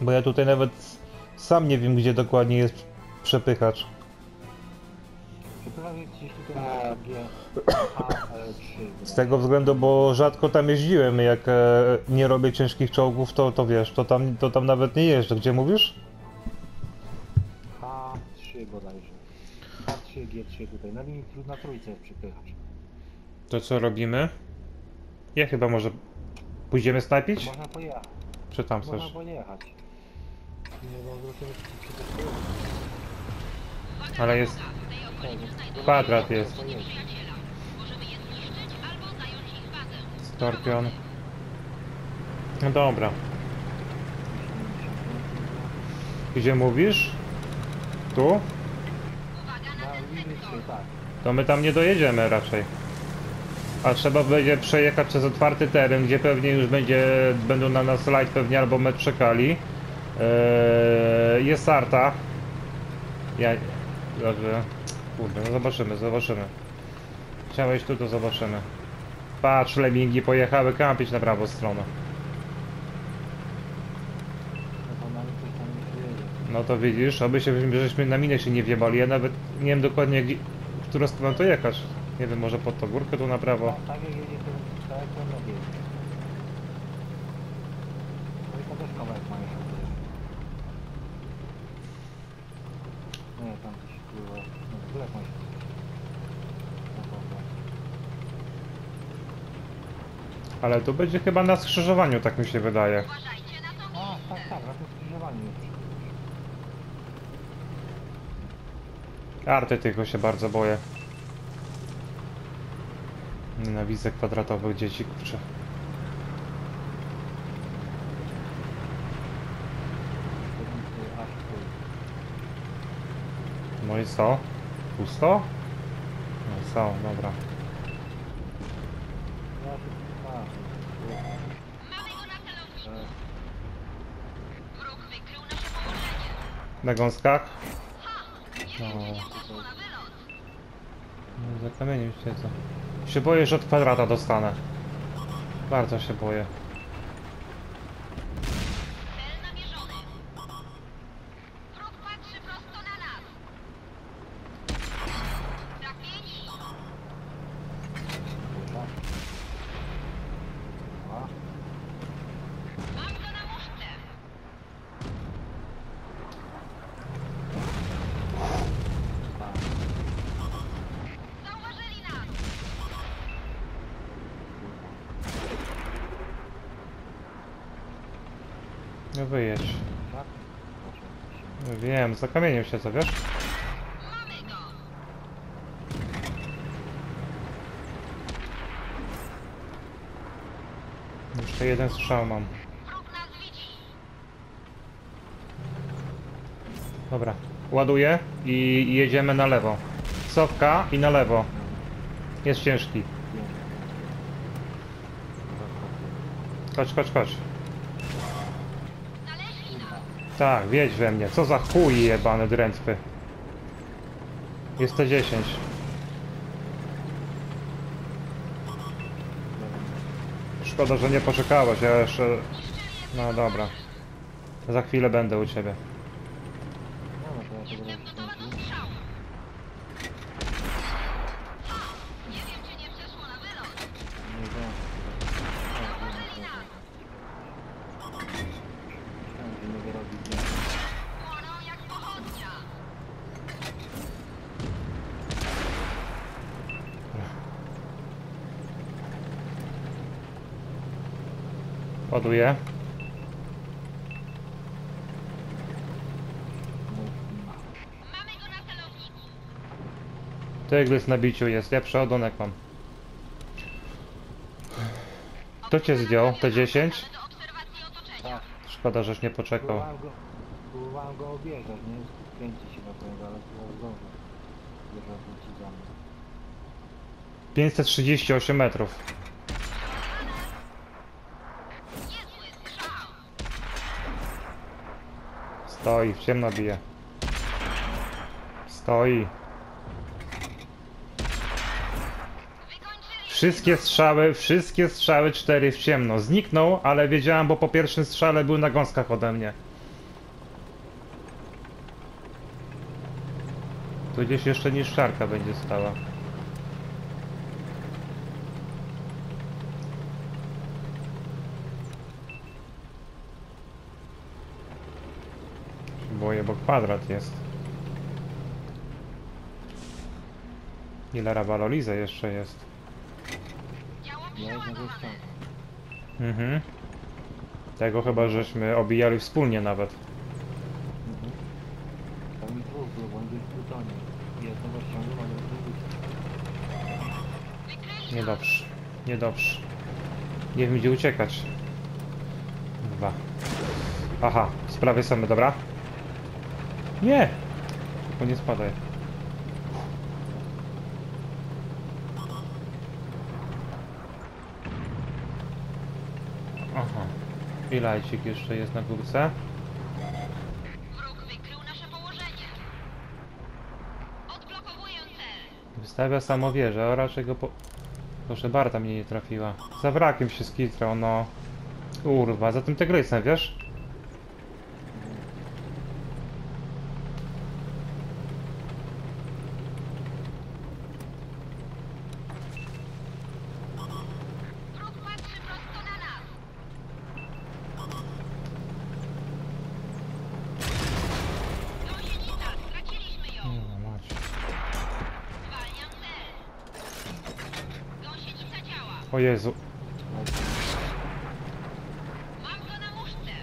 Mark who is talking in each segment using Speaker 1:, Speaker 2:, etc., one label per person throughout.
Speaker 1: Bo ja tutaj nawet sam nie wiem, gdzie dokładnie jest przepychacz.
Speaker 2: Jest gdzieś tutaj na 3.
Speaker 1: Z tego względu, bo rzadko tam jeździłem, jak e, nie robię ciężkich czołgów, to, to wiesz, to tam, to tam nawet nie jeżdżę. Gdzie mówisz?
Speaker 2: H3 bodajże. H3, G3 tutaj. Na linii na trójce jest przepychacz.
Speaker 1: To co robimy? Ja chyba może pójdziemy snajpić?
Speaker 2: Można pojechać.
Speaker 1: Czy tam
Speaker 2: Można
Speaker 1: chcesz?
Speaker 2: pojechać. Nie, bo.
Speaker 1: Ale jest... Kwadrat jest. Skorpion. No dobra. Gdzie mówisz? Tu?
Speaker 2: Na linii 3, tak.
Speaker 1: To my tam nie dojedziemy raczej. A trzeba będzie przejechać przez otwarty teren, gdzie pewnie już będzie, będą na nas light pewnie albo metr czekali. Eee, jest Arta. Ja... Dobrze. Kurde, no zobaczymy, zobaczymy. Chciałeś tu, to zobaczymy. Patrz, lemingi pojechały kampić na prawą stronę.
Speaker 2: No to
Speaker 1: widzisz, oby się, żeśmy na minę się nie wjebali. Ja nawet nie wiem dokładnie, gdzie, w którą stronę to jechać. Nie wiem, może pod tą górkę tu na prawo.
Speaker 2: Tak, tak jak jedzie ten, tak jak ten nogi jedzie. No i to też kawałek ma jeszcze. Nie, tam gdzieś kurwa. No w ogóle ma się. No.
Speaker 1: Ale to będzie chyba na skrzyżowaniu, tak mi się wydaje.
Speaker 2: A, tak, tak, na tym skrzyżowaniu jest.
Speaker 1: Arty tylko się bardzo boję. Nienawidzę kwadratowych dzieci, kurczę. No i co? Pusto? No są, dobra. Na gąskach? No. No, Zakamienił się co. Się boję, że od kwadrata dostanę. Bardzo się boję.
Speaker 3: Wróg patrzy prosto na nas. Trafieni.
Speaker 2: kurwa. A,
Speaker 3: Mam go na muszce.
Speaker 2: tak.
Speaker 3: Zauważyli nas.
Speaker 1: No wyjedź. No Wiem, zakamienił się, co wiesz? Jeszcze jeden strzał mam. Dobra, ładuję i jedziemy na lewo. Sowka i na lewo. Jest ciężki. Chodź, chodź, chodź. Tak, wiedź we mnie. Co za chuj jebane drętwy. Jest to 10. Szkoda, że nie poczekałeś, ja jeszcze... No dobra. Za chwilę będę u ciebie.
Speaker 2: No, no to ja tego
Speaker 3: Jestem gotowa do
Speaker 2: rozkręcił.
Speaker 3: strzału. Nie wiem, czy nie przeszło na wylot.
Speaker 2: Nie zdążę. Myślałem, że nie wyrobi zdjęcia.
Speaker 3: Płoną jak pochodnia. Celowniku.
Speaker 1: Tygrys na biciu jest, ja przeładunek mam. Kto cię zdjął? T10?
Speaker 3: Ale do obserwacji otoczenia.
Speaker 2: Tak,
Speaker 1: Szkoda, żeś nie poczekał.
Speaker 2: próbowałem go, próbowałem go objeżdżać, nie? Kręci się na pewno, ale chyba zdążę. Bierze wróci za mnie.
Speaker 1: 538 metrów. Stoi, w ciemno bije. Stoi. Wszystkie strzały, wszystkie strzały cztery w ciemno. Zniknął, ale wiedziałem, bo po pierwszym strzale był na gąskach ode mnie. Tu gdzieś jeszcze niszczarka będzie stała. Boję, bo kwadrat jest. Ile rabalolize jeszcze jest? Mhm. Tego chyba żeśmy obijali wspólnie nawet.
Speaker 2: Mhm. Tam ich dwóch było, bo on był w plutonie. Jednego ściągnął, a drugi
Speaker 3: Wykryli
Speaker 1: Niedobrze. Niedobrze. Nie wiem gdzie uciekać. Dwa. Aha, prawej strony, dobra? Nie! Tylko nie spadaj. Aha. I lajcik jeszcze jest na górce. Wystawia samowieżę, a raczej go po... Proszę, Barta mnie nie trafiła. Za wrakiem się skitrał, no. Kurwa, za tym tygrysem, wiesz? O Jezu.
Speaker 3: Mam go na muszce.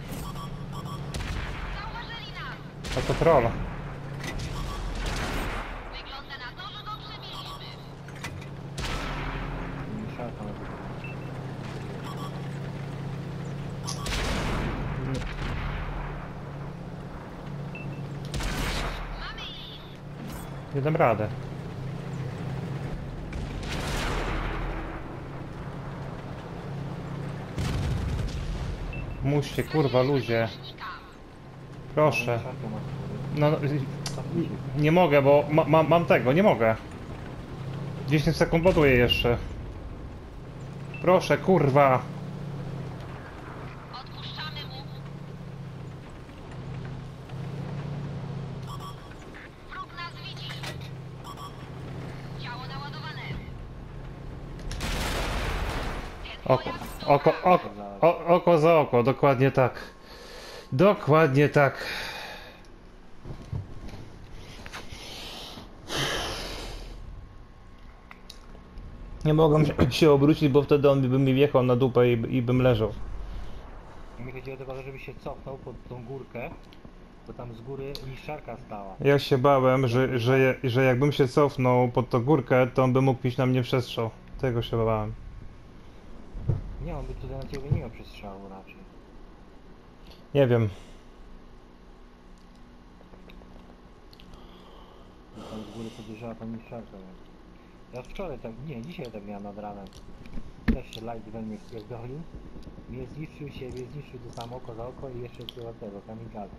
Speaker 3: Zauważyli nas.
Speaker 1: A to troll.
Speaker 3: Wygląda na to, że go przebiliśmy.
Speaker 2: nie
Speaker 1: dam radę. Muście, kurwa, ludzie. Proszę. No, no, nie mogę, bo ma, ma, mam tego, nie mogę. 10 sekund ładuję jeszcze. Proszę, kurwa. Oko, oko, oko, o, oko za oko, dokładnie tak. Dokładnie tak. Nie mogłem się obrócić, bo wtedy on by mi wjechał na dupę i, i bym leżał.
Speaker 2: Mi tylko o to, żeby się cofnął pod tą górkę, bo tam z góry niszczarka stała.
Speaker 1: Ja się bałem, że, że, że jakbym się cofnął pod tą górkę, to on by mógł mieć na mnie przestrzał. Tego się bałem.
Speaker 2: Nie, on by tutaj na ciebie nie miał przestrzału raczej.
Speaker 1: Nie wiem.
Speaker 2: Bo tam z góry podjeżdżała ta niszczarka. więc- Ja wczoraj tak, nie, dzisiaj tak miałem nad ranem. Też się light we mnie wpierdolił. Mnie zniszczył siebie, zniszczył to samo oko za oko i jeszcze chyba tego, kamikaze.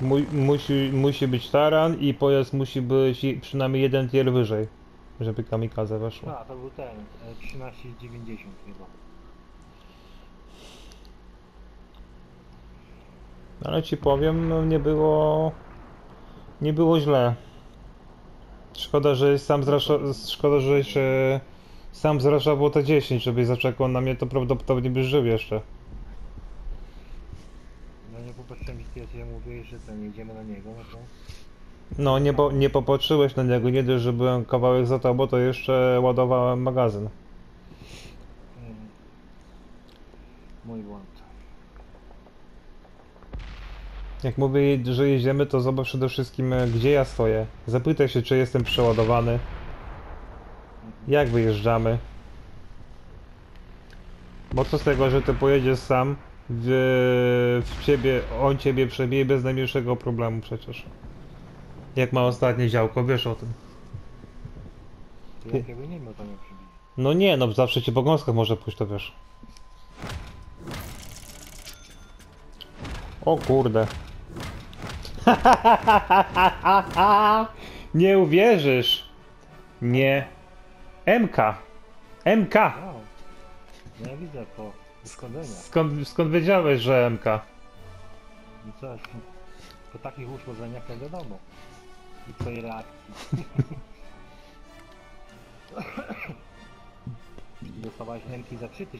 Speaker 1: Mu, musi, musi być taran i pojazd musi być i- przynajmniej jeden tier wyżej, żeby kamikaze weszło.
Speaker 2: No, a to był ten, e, 1390 chyba.
Speaker 1: Ale ci powiem, no nie było. Nie było źle. Szkoda, że sam zrasza, Szkoda, że się sam zraszało te 10, żebyś zaczekał na mnie, to prawdopodobnie byś żył jeszcze.
Speaker 2: No nie popatrzyłem, ty ja mówiłeś, że ten jedziemy na niego, no to...
Speaker 1: No, nie, po, nie popatrzyłeś na niego, nie dość, że byłem kawałek za tobą, to jeszcze ładowałem magazyn.
Speaker 2: Mm. Mój błąd.
Speaker 1: Jak mówię, że jedziemy, to zobacz przede wszystkim, e, gdzie ja stoję. Zapytaj się, czy jestem przeładowany.
Speaker 2: Mhm.
Speaker 1: Jak wyjeżdżamy? Bo co z tego, że ty pojedziesz sam, w, w ciebie, on ciebie przebije bez najmniejszego problemu przecież. Jak ma ostatnie działko, wiesz o tym.
Speaker 2: To nie miał to nie przybije.
Speaker 1: No nie, no zawsze ci po gąskach może pójść, to wiesz. O kurde. nie uwierzysz. Nie. MK. MK.
Speaker 2: Wow. No ja widzę po uszkodzeniach.
Speaker 1: Skąd, skąd wiedziałeś, że MK?
Speaker 2: Co? Po takich uszkodzeniach to wiadomo. I twojej reakcji. Dostałaś ręki za 3000.